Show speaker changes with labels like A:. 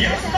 A: Yes.